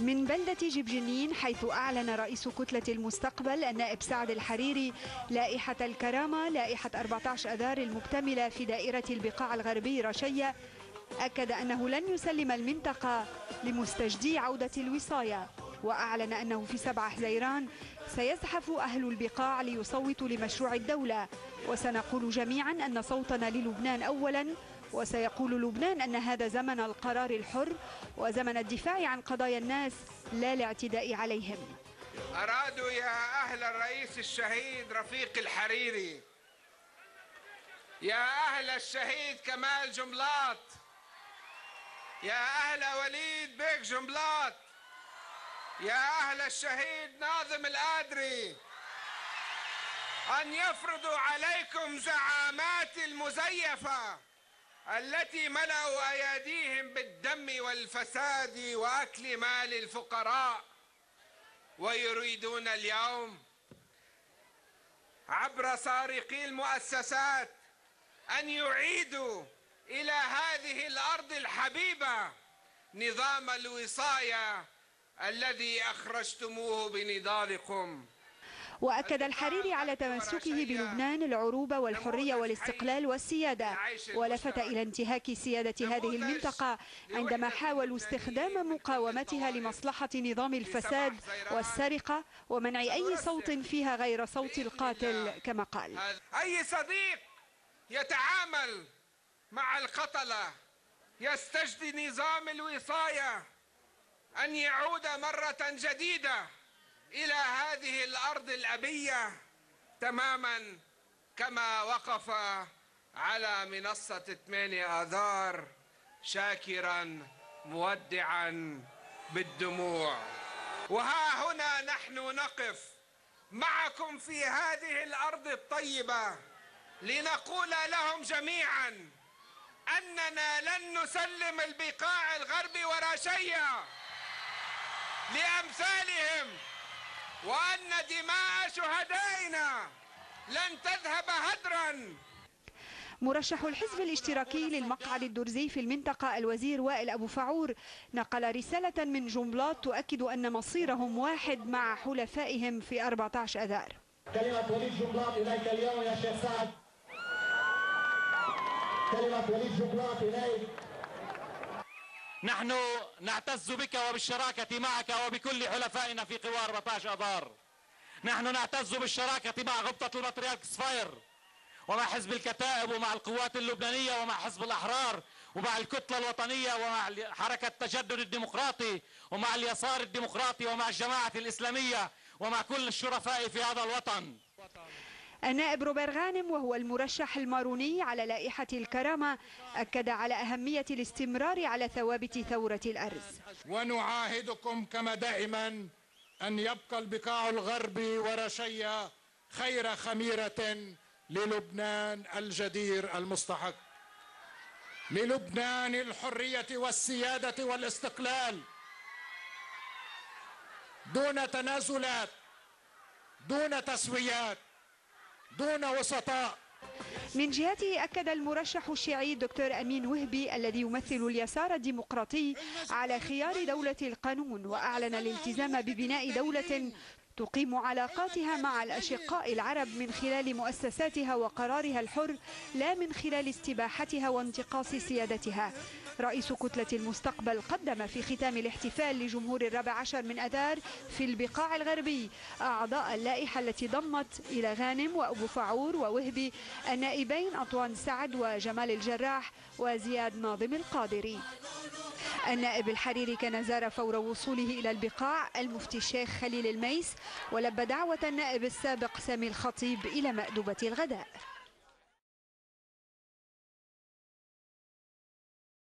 من بلدة جبجنين حيث أعلن رئيس كتلة المستقبل النائب سعد الحريري لائحة الكرامة لائحة 14 أذار المكتملة في دائرة البقاع الغربي رشية. أكد أنه لن يسلم المنطقة لمستجدي عودة الوصاية. وأعلن أنه في 7 حزيران سيزحف أهل البقاع ليصوتوا لمشروع الدولة. وسنقول جميعا أن صوتنا للبنان أولا وسيقول لبنان أن هذا زمن القرار الحر وزمن الدفاع عن قضايا الناس لا الاعتداء عليهم. أرادوا يا أهل الرئيس الشهيد رفيق الحريري. يا أهل الشهيد كمال جملاط. يا أهل وليد بيك جملاط. يا أهل الشهيد ناظم الآدري. أن يفرضوا عليكم زعامات المزيفة. التي ملأوا أيديهم بالدم والفساد وأكل مال الفقراء ويريدون اليوم عبر سارقي المؤسسات أن يعيدوا إلى هذه الأرض الحبيبة نظام الوصاية الذي أخرجتموه بنضالكم. وأكد الحريري على تمسكه بلبنان العروبة والحرية والاستقلال والسيادة ولفت إلى انتهاك سيادة هذه المنطقة عندما حاولوا استخدام مقاومتها لمصلحة نظام الفساد والسرقة ومنع أي صوت فيها غير صوت القاتل كما قال. أي صديق يتعامل مع القتلة يستجدي نظام الوصاية أن يعود مرة جديدة. إلى هذه الأرض الأبية تماما كما وقف على منصة 8 آذار شاكرا مودعا بالدموع. وها هنا نحن نقف معكم في هذه الأرض الطيبة لنقول لهم جميعا أننا لن نسلم البقاع الغربي وراشية لأمثالهم. وأن دماء شهدائنا لن تذهب هدرا. مرشح الحزب الاشتراكي للمقعد الدرزي في المنطقة الوزير وائل أبو فعور نقل رسالة من جملات تؤكد أن مصيرهم واحد مع حلفائهم في 14 أذار. كلمة وليد جملات إليك اليوم يا شيخ سعد. كلمة وليد جملات إليك. نحن نعتز بك وبالشراكة معك وبكل حلفائنا في قوار 14 أذار نحن نعتز بالشراكة مع غبطة البطريرك صفير ومع حزب الكتائب ومع القوات اللبنانية ومع حزب الأحرار ومع الكتلة الوطنية ومع حركة التجدد الديمقراطي ومع اليسار الديمقراطي ومع الجماعة الإسلامية ومع كل الشرفاء في هذا الوطن. النائب روبر غانم وهو المرشح الماروني على لائحة الكرامة أكد على أهمية الاستمرار على ثوابت ثورة الأرز. ونعاهدكم كما دائما أن يبقى البقاع الغربي ورشية خير خميرة للبنان الجدير المستحق. للبنان الحرية والسيادة والاستقلال. دون تنازلات دون تسويات دون وسطاء من جهته أكد المرشح الشيعي الدكتور أمين وهبي الذي يمثل اليسار الديمقراطي على خيار دولة القانون وأعلن الالتزام ببناء دولة تقيم علاقاتها مع الأشقاء العرب من خلال مؤسساتها وقرارها الحر لا من خلال استباحتها وانتقاص سيادتها. رئيس كتلة المستقبل قدم في ختام الاحتفال لجمهور الرابع عشر من أذار في البقاع الغربي أعضاء اللائحة التي ضمت إلى غانم وأبو فعور ووهبي النائبين أطوان سعد وجمال الجراح وزياد ناظم القادري. النائب الحريري كان زار فور وصوله إلى البقاع المفتي الشيخ خليل الميس ولبى دعوة النائب السابق سامي الخطيب إلى مأدبة الغداء.